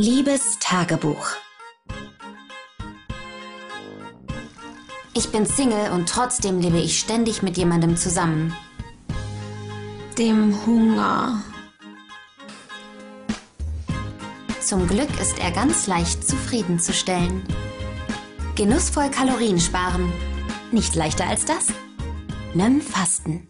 Liebes Tagebuch. Ich bin Single und trotzdem lebe ich ständig mit jemandem zusammen. Dem Hunger. Zum Glück ist er ganz leicht zufriedenzustellen. Genussvoll Kalorien sparen. Nicht leichter als das? Nimm Fasten.